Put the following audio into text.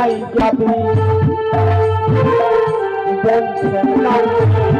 hay cho tôi Bên sẽ